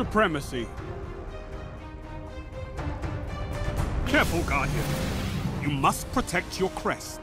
supremacy. Careful, Guardian. You must protect your crest.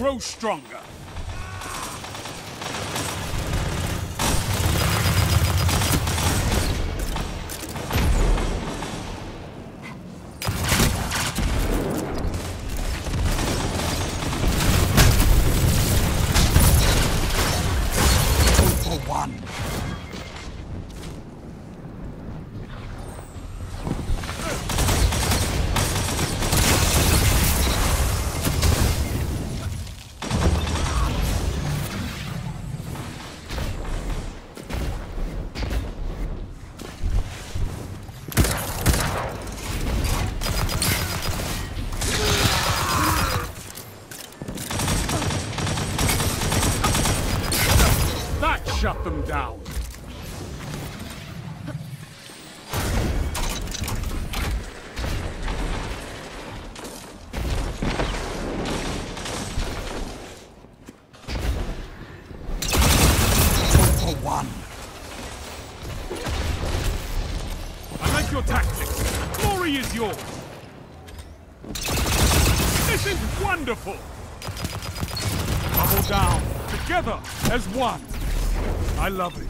Grow stronger. This is wonderful. Double down. Together as one. I love it.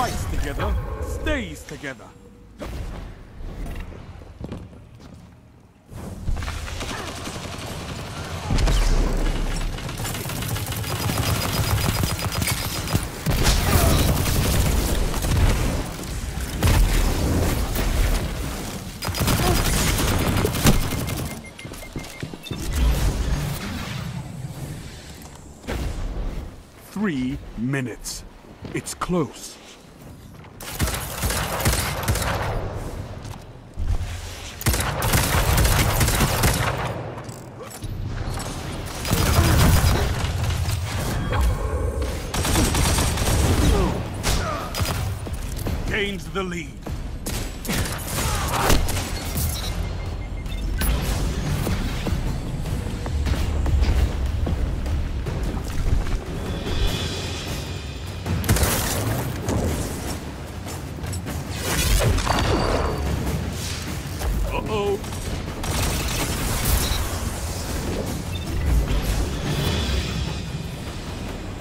Fights together stays together. Three minutes. It's close. Gains the lead.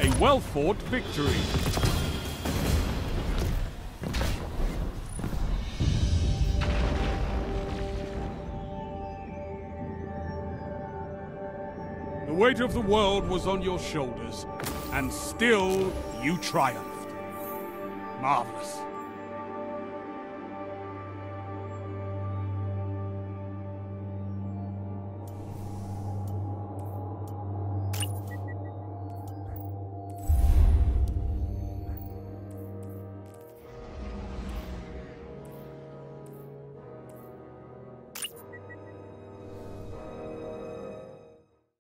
A well-fought victory. The weight of the world was on your shoulders, and still you triumphed. Marvelous.